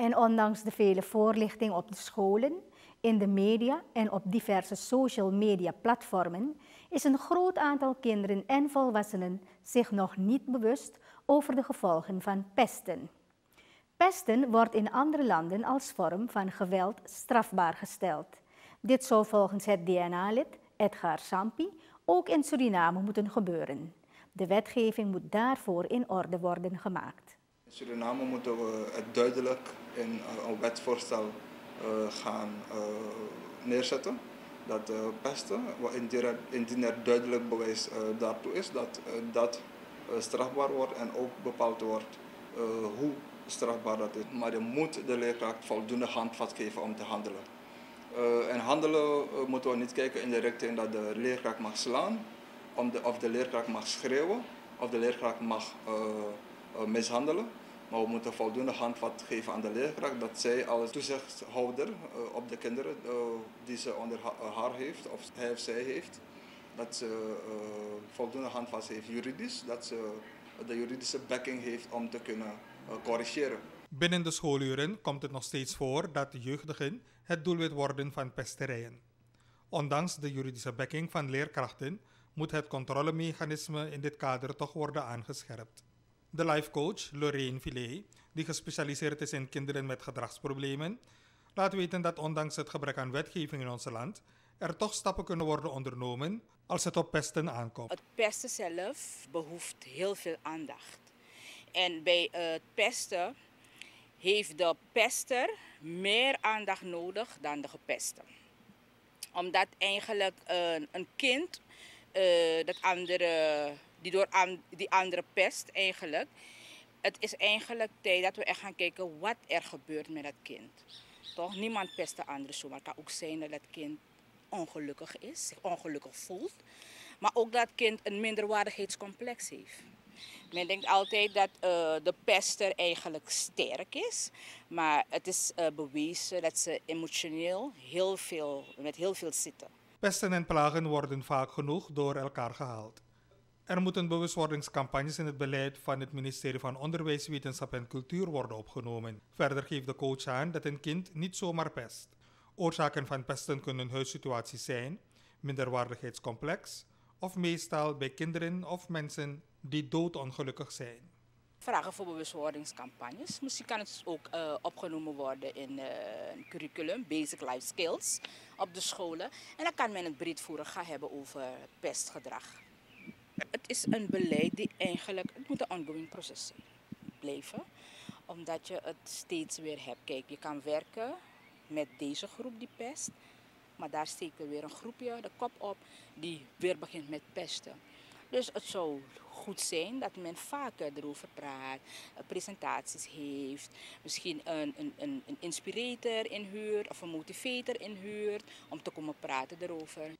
En ondanks de vele voorlichting op de scholen, in de media en op diverse social media platformen is een groot aantal kinderen en volwassenen zich nog niet bewust over de gevolgen van pesten. Pesten wordt in andere landen als vorm van geweld strafbaar gesteld. Dit zou volgens het DNA-lid Edgar Sampi ook in Suriname moeten gebeuren. De wetgeving moet daarvoor in orde worden gemaakt. In Suriname moeten we het duidelijk in een wetvoorstel eh, gaan eh, neerzetten. Dat pesten, indien er duidelijk bewijs eh, daartoe is, dat dat strafbaar wordt en ook bepaald wordt hoe strafbaar dat is. Maar je moet de leerkracht voldoende handvat geven om te handelen. En handelen moeten we niet kijken in de richting dat de leerkracht mag slaan, of de leerkracht mag schreeuwen, of de leerkracht mag mishandelen. Maar we moeten voldoende handvat geven aan de leerkracht dat zij als toezichthouder op de kinderen die ze onder haar heeft of hij of zij heeft, dat ze voldoende handvat heeft juridisch, dat ze de juridische backing heeft om te kunnen corrigeren. Binnen de schooluren komt het nog steeds voor dat jeugdigen het doelwit worden van pesterijen. Ondanks de juridische backing van leerkrachten moet het controlemechanisme in dit kader toch worden aangescherpt. De lifecoach Lorraine Villet, die gespecialiseerd is in kinderen met gedragsproblemen, laat weten dat ondanks het gebrek aan wetgeving in ons land er toch stappen kunnen worden ondernomen als het op pesten aankomt. Het pesten zelf behoeft heel veel aandacht. En bij het pesten heeft de pester meer aandacht nodig dan de gepeste. Omdat eigenlijk een, kind uh, dat andere, die door die andere pest eigenlijk. Het is eigenlijk tijd dat we echt gaan kijken wat er gebeurt met dat kind. Toch? Niemand pest de andere zomaar. Het kan ook zijn dat het kind ongelukkig is, zich ongelukkig voelt. Maar ook dat kind een minderwaardigheidscomplex heeft. Men denkt altijd dat uh, de pester eigenlijk sterk is. Maar het is uh, bewezen dat ze emotioneel heel veel, met heel veel zitten. Pesten en plagen worden vaak genoeg door elkaar gehaald. Er moeten bewustwordingscampagnes in het beleid van het ministerie van Onderwijs, Wetenschap en Cultuur worden opgenomen. Verder geeft de coach aan dat een kind niet zomaar pest. Oorzaken van pesten kunnen huissituaties zijn, minderwaardigheidscomplex of meestal bij kinderen of mensen die doodongelukkig zijn. Vragen voor bewustwordingscampagnes. Misschien kan het ook uh, opgenomen worden in uh, een curriculum, basic life skills, op de scholen. En dan kan men het breedvoerig gaan hebben over pestgedrag. Het is een beleid die eigenlijk, het moet een ongoing proces blijven. Omdat je het steeds weer hebt. Kijk, je kan werken met deze groep die pest. Maar daar steekt er weer een groepje de kop op die weer begint met pesten. Dus het zou goed zijn dat men vaker erover praat, presentaties heeft, misschien een, een, een, een inspirator inhuurt of een motivator inhuurt om te komen praten erover.